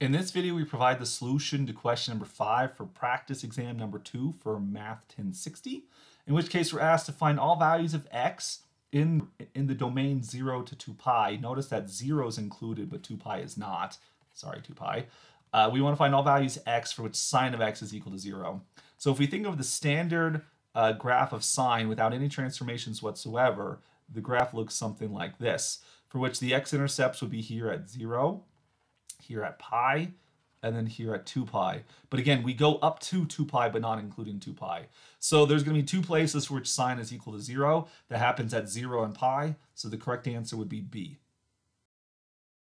In this video, we provide the solution to question number five for practice exam number two for Math 1060, in which case we're asked to find all values of x in, in the domain 0 to 2 pi. Notice that 0 is included, but 2 pi is not. Sorry, 2 pi. Uh, we want to find all values x for which sine of x is equal to 0. So if we think of the standard uh, graph of sine without any transformations whatsoever, the graph looks something like this, for which the x-intercepts would be here at 0, here at pi, and then here at 2 pi. But again, we go up to 2 pi, but not including 2 pi. So there's going to be two places which sine is equal to 0. That happens at 0 and pi, so the correct answer would be B.